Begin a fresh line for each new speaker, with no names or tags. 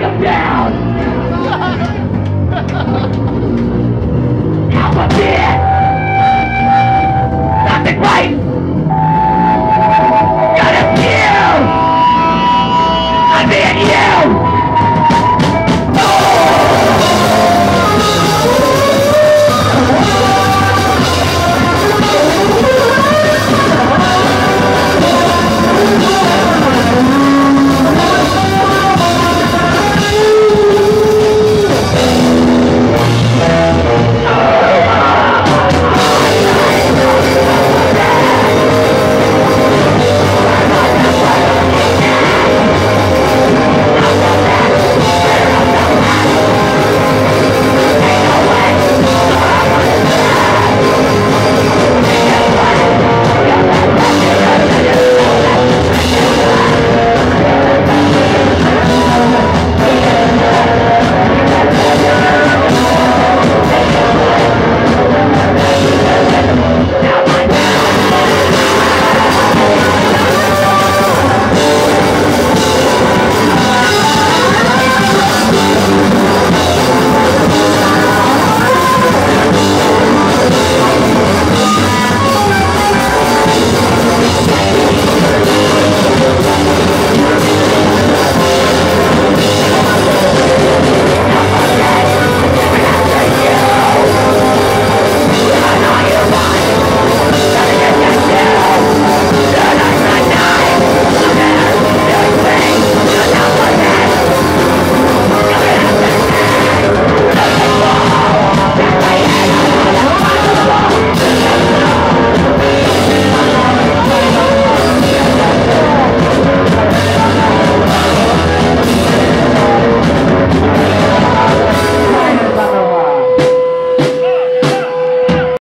like a bad